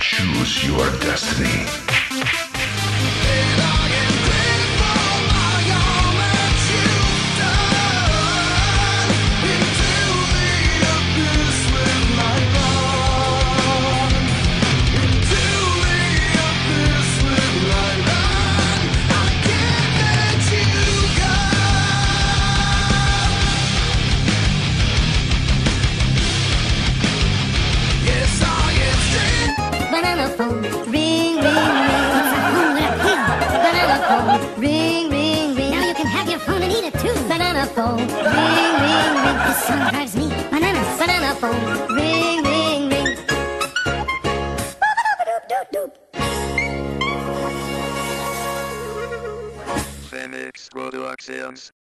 Choose your destiny. Banana phone, ring, ring, ring. This song drives me bananas. Banana phone, ring, ring, ring. Phoenix Productions.